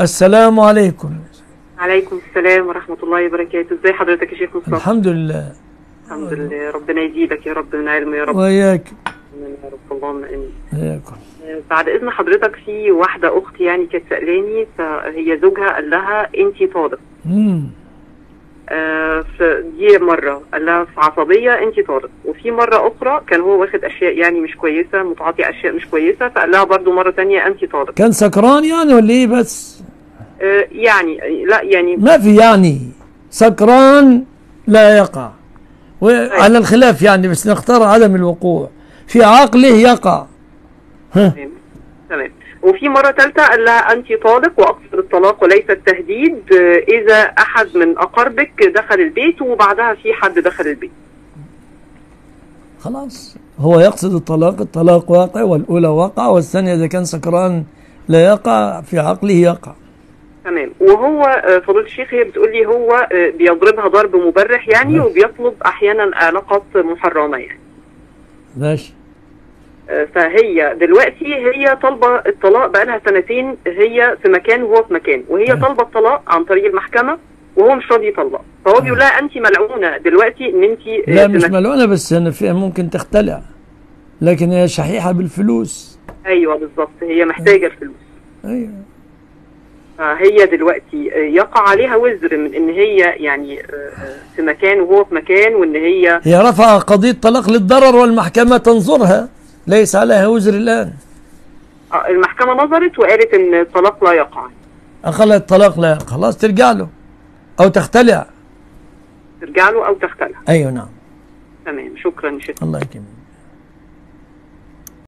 السلام عليكم. عليكم السلام ورحمة الله وبركاته. ازي حضرتك يا شيخ مصطفى؟ الحمد لله. الحمد لله. ربنا يزيدك يا رب من علم يا رب. وإياك. آمين يا رب. اللهم آمين. آه، بعد إذن حضرتك في واحدة أختي يعني كانت سألاني فهي زوجها قال لها انتي طالق. مم. آه، فدي مرة قال لها في عصبية انتي طالق. وفي مرة أخرى كان هو واخد أشياء يعني مش كويسة متعاطي أشياء مش كويسة فقال لها برضو مرة تانية انتي طالق. كان سكران يعني ولا إيه بس؟ يعني لا يعني. ما في يعني؟ سكران لا يقع. وعلى الخلاف يعني بس نختار عدم الوقوع. في عقله يقع. ها؟ تمام. تمام. وفي مرة ثالثة قال لها أنت طالق وأقصد الطلاق وليس التهديد. آه، إذا أحد من أقاربك دخل البيت وبعدها في حد دخل البيت. خلاص. هو يقصد الطلاق الطلاق واقع والأولى وقع والثانية إذا كان سكران لا يقع في عقله يقع. تمام. وهو آه، فضيلة الشيخ هي بتقول لي هو آه، بيضربها ضرب مبرح يعني نعم. وبيطلب أحيانا علاقات محرمة يعني. ماشي. آه، فهي دلوقتي هي طالبة الطلاق بقالها سنتين هي في مكان وهو في مكان وهي. طالبة الطلاق عن طريق المحكمة وهو مش راضي يطلق. فهو بيقول لها أنت ملعونة دلوقتي أنت آه، لا مش ملعونة بس فيها ممكن تختلع لكن هي شحيحة بالفلوس. أيوه بالظبط هي محتاجة الفلوس. أيوة. فهي دلوقتي آه، يقع عليها وزر من إن هي يعني آه، آه، في مكان وهو في مكان وإن هي هي رفع قضية طلاق للضرر والمحكمة تنظرها. ليس عليها وزر الآن. المحكمة نظرت وقالت إن الطلاق لا يقع. أقل الطلاق لا خلاص ترجع له أو تختلع. ترجع له أو تختلع. أيوة نعم. تمام. شكرا شكرا. الله يكرمك.